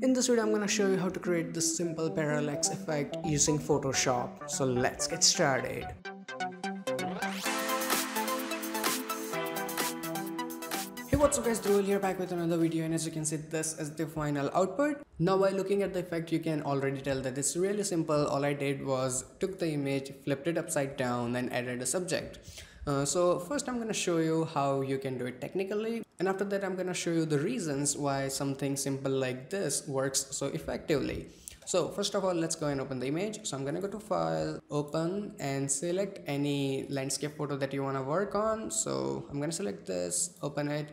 In this video I'm gonna show you how to create this simple parallax effect using Photoshop. So let's get started. Hey what's up guys, Dhruval here back with another video and as you can see this is the final output. Now by looking at the effect you can already tell that it's really simple. All I did was took the image, flipped it upside down and added a subject. Uh, so first I'm going to show you how you can do it technically and after that I'm to show you the reasons why something simple like this works so effectively. So first of all let's go and open the image. So I'm to go to file, open and select any landscape photo that you want to work on. So I'm to select this, open it.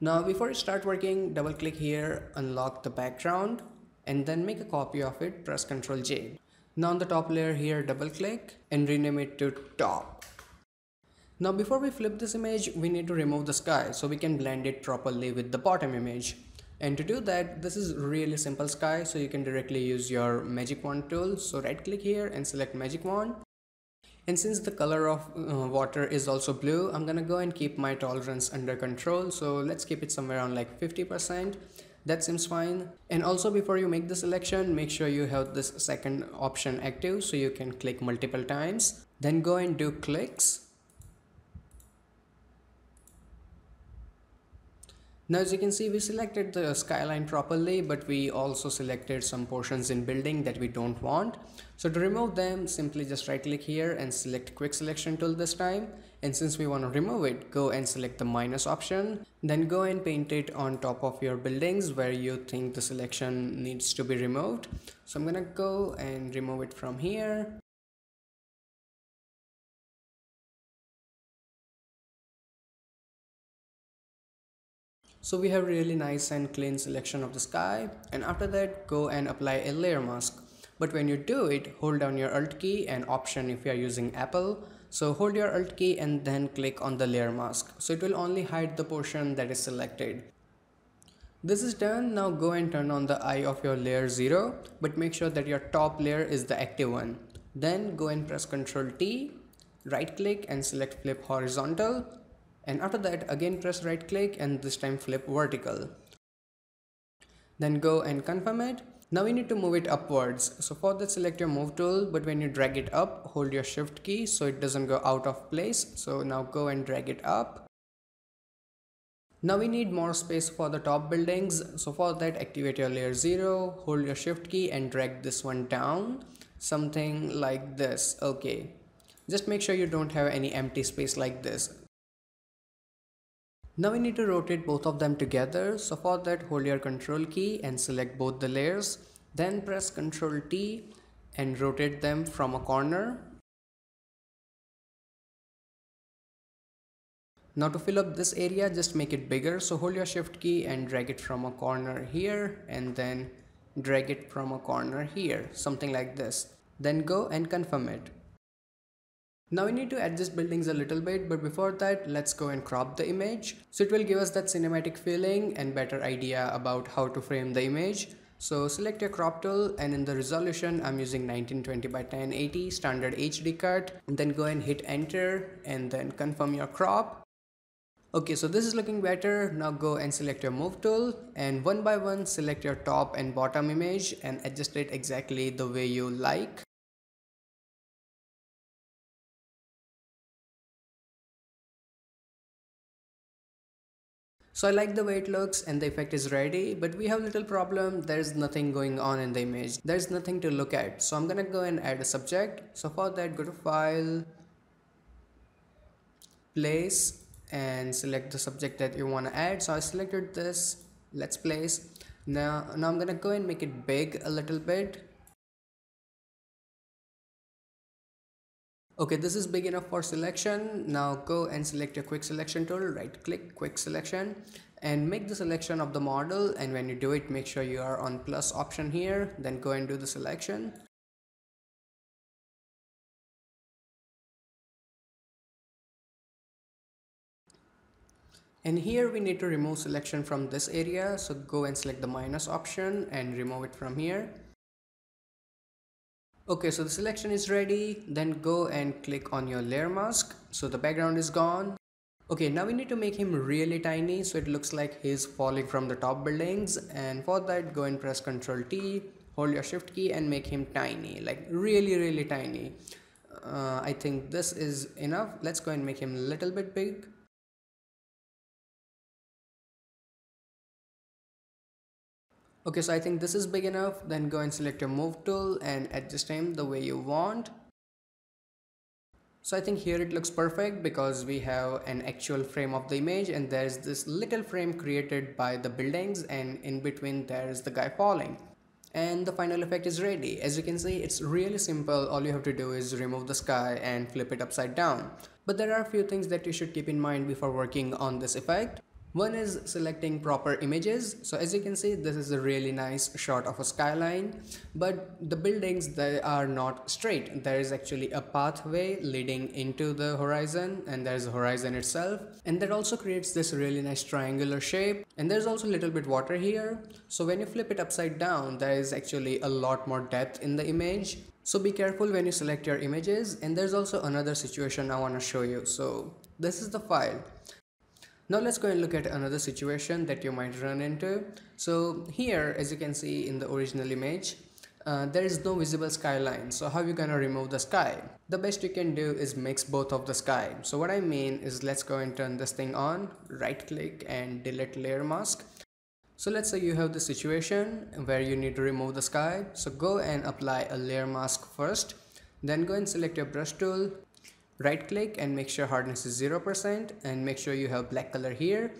Now before you start working double click here, unlock the background and then make a copy of it, press Ctrl J. Now on the top layer here, double click and rename it to top. Now before we flip this image, we need to remove the sky so we can blend it properly with the bottom image. And to do that, this is really simple sky so you can directly use your magic wand tool. So right click here and select magic wand. And since the color of uh, water is also blue, I'm gonna go and keep my tolerance under control. So let's keep it somewhere around like 50% that seems fine and also before you make the selection make sure you have this second option active so you can click multiple times then go and do clicks Now as you can see we selected the skyline properly but we also selected some portions in building that we don't want. So to remove them simply just right click here and select quick selection tool this time and since we want to remove it go and select the minus option then go and paint it on top of your buildings where you think the selection needs to be removed. So I'm gonna go and remove it from here So we have really nice and clean selection of the sky and after that go and apply a layer mask. But when you do it, hold down your alt key and option if you are using Apple. So hold your alt key and then click on the layer mask. So it will only hide the portion that is selected. This is done, now go and turn on the eye of your layer 0 but make sure that your top layer is the active one. Then go and press Ctrl T, right click and select flip horizontal and after that again press right click and this time flip vertical. Then go and confirm it. Now we need to move it upwards. So for that select your move tool but when you drag it up hold your shift key so it doesn't go out of place. So now go and drag it up. Now we need more space for the top buildings. So for that activate your layer 0 hold your shift key and drag this one down. Something like this. Okay. Just make sure you don't have any empty space like this now we need to rotate both of them together. So for that hold your control key and select both the layers. Then press Ctrl T and rotate them from a corner. Now to fill up this area just make it bigger. So hold your shift key and drag it from a corner here and then drag it from a corner here. Something like this. Then go and confirm it. Now we need to adjust buildings a little bit but before that let's go and crop the image. So it will give us that cinematic feeling and better idea about how to frame the image. So select your crop tool and in the resolution I'm using 1920 by 1080 standard HD cut and then go and hit enter and then confirm your crop. Okay so this is looking better now go and select your move tool and one by one select your top and bottom image and adjust it exactly the way you like. So I like the way it looks and the effect is ready, but we have little problem. There's nothing going on in the image. There's nothing to look at. So I'm gonna go and add a subject. So for that, go to file, place and select the subject that you want to add. So I selected this, let's place. Now, now I'm gonna go and make it big a little bit Okay, this is big enough for selection. Now go and select your quick selection tool, right click quick selection and make the selection of the model. And when you do it make sure you are on plus option here. Then go and do the selection. And here we need to remove selection from this area. So go and select the minus option and remove it from here Okay, so the selection is ready. Then go and click on your layer mask. So the background is gone. Okay, now we need to make him really tiny so it looks like he's falling from the top buildings and for that go and press Ctrl T, hold your shift key and make him tiny, like really really tiny. Uh, I think this is enough. Let's go and make him a little bit big. Okay, so I think this is big enough. Then go and select your move tool and adjust him the way you want. So I think here it looks perfect because we have an actual frame of the image and there's this little frame created by the buildings and in between there's the guy falling. And the final effect is ready. As you can see, it's really simple. All you have to do is remove the sky and flip it upside down. But there are a few things that you should keep in mind before working on this effect. One is selecting proper images. So as you can see, this is a really nice shot of a skyline, but the buildings, they are not straight. There is actually a pathway leading into the horizon and there's a horizon itself. And that also creates this really nice triangular shape. And there's also a little bit water here. So when you flip it upside down, there is actually a lot more depth in the image. So be careful when you select your images. And there's also another situation I want to show you. So this is the file. Now let's go and look at another situation that you might run into. So here, as you can see in the original image, uh, there is no visible skyline. So how are you gonna remove the sky? The best you can do is mix both of the sky. So what I mean is let's go and turn this thing on, right click and delete layer mask. So let's say you have the situation where you need to remove the sky. So go and apply a layer mask first. Then go and select your brush tool, right click and make sure hardness is 0% and make sure you have black color here.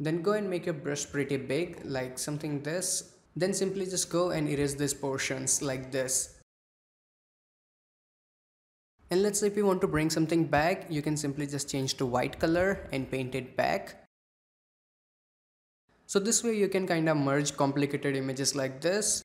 Then go and make your brush pretty big like something this. Then simply just go and erase these portions like this. And let's say if you want to bring something back you can simply just change to white color and paint it back. So this way you can kind of merge complicated images like this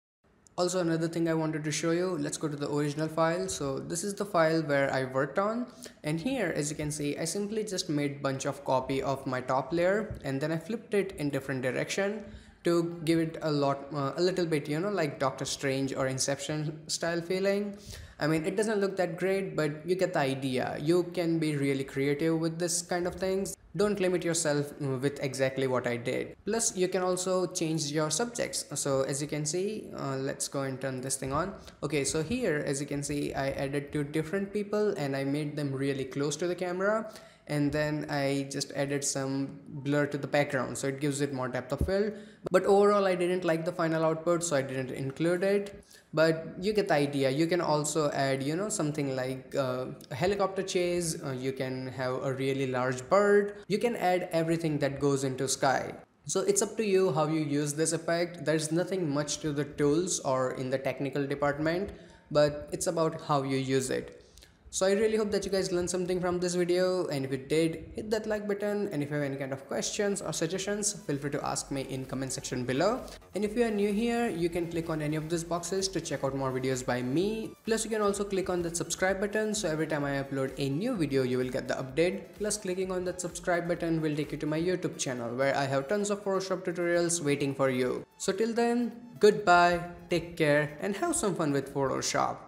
also another thing I wanted to show you, let's go to the original file. So this is the file where I worked on and here as you can see I simply just made bunch of copy of my top layer and then I flipped it in different direction to give it a lot uh, a little bit you know like Doctor Strange or Inception style feeling. I mean it doesn't look that great but you get the idea. You can be really creative with this kind of things don't limit yourself with exactly what I did. Plus you can also change your subjects. So as you can see, uh, let's go and turn this thing on. Okay, so here as you can see, I added two different people and I made them really close to the camera and then I just added some blur to the background so it gives it more depth of field but overall I didn't like the final output so I didn't include it. But you get the idea. You can also add you know something like uh, a helicopter chase uh, you can have a really large bird. You can add everything that goes into sky. So it's up to you how you use this effect. There's nothing much to the tools or in the technical department but it's about how you use it so I really hope that you guys learned something from this video and if you did, hit that like button and if you have any kind of questions or suggestions, feel free to ask me in comment section below. And if you are new here, you can click on any of these boxes to check out more videos by me. Plus you can also click on that subscribe button so every time I upload a new video, you will get the update. Plus clicking on that subscribe button will take you to my YouTube channel where I have tons of Photoshop tutorials waiting for you. So till then, goodbye, take care and have some fun with Photoshop.